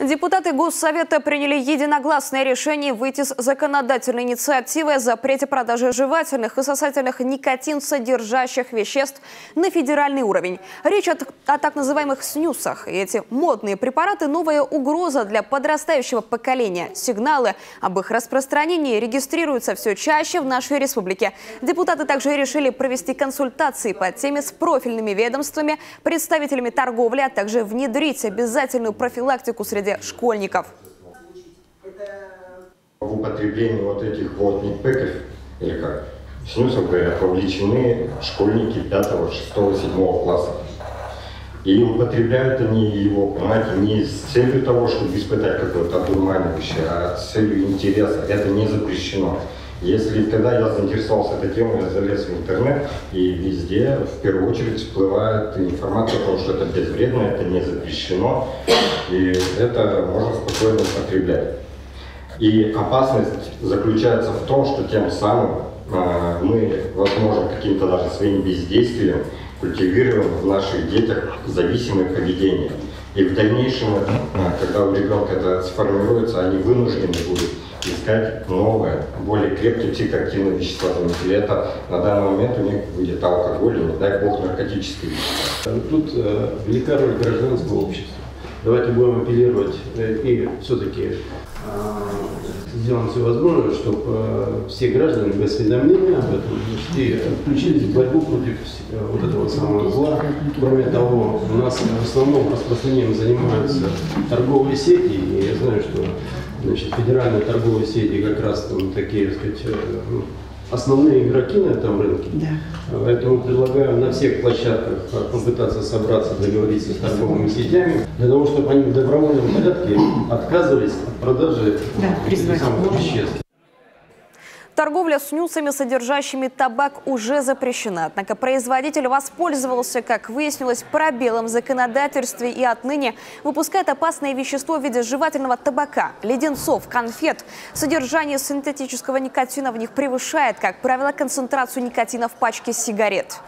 Депутаты Госсовета приняли единогласное решение выйти с законодательной инициативой о запрете продажи жевательных и сосательных никотин содержащих веществ на федеральный уровень. Речь о, о так называемых снюсах. И эти модные препараты – новая угроза для подрастающего поколения. Сигналы об их распространении регистрируются все чаще в нашей республике. Депутаты также решили провести консультации по теме с профильными ведомствами, представителями торговли, а также внедрить обязательную профилактику среди среди школьников. В употреблении вот этих вот никпеков, или как, снюсов, говорят, вовлечены школьники 5, 6, 7 класса. И употребляют они его, понимаете, не с целью того, чтобы испытать какое-то одурманивающее, а с целью интереса. Это не запрещено. Если когда я заинтересовался этой темой, я залез в интернет, и везде в первую очередь всплывает информация о том, что это безвредно, это не запрещено, и это можно спокойно употреблять. И опасность заключается в том, что тем самым э, мы, возможно, каким-то даже своим бездействием культивируем в наших детях зависимое поведение. И в дальнейшем, э, когда у ребенка это сформируется, они вынуждены будут искать новые, более крепкие психоактивные вещества. Или это на данный момент у них будет алкоголь, не дай бог, наркотические вещества. Тут э, велика роль гражданского общества. Давайте будем апеллировать э, и все-таки э, сделаем все возможное, чтобы э, все граждане были осведомлены об этом и включились в борьбу против вот этого самого зла. Кроме того, у нас в основном распространением занимаются торговые сети, и я знаю, что Значит, федеральные торговые сети как раз там такие, так сказать, ну, основные игроки на этом рынке. Да. Поэтому предлагаю на всех площадках попытаться собраться, договориться с торговыми сетями, для того, чтобы они в добровольном порядке отказывались от продажи да, этих самых веществ. Торговля с нюсами, содержащими табак, уже запрещена. Однако производитель воспользовался, как выяснилось, пробелом в законодательстве и отныне выпускает опасное вещество в виде жевательного табака, леденцов, конфет. Содержание синтетического никотина в них превышает, как правило, концентрацию никотина в пачке сигарет.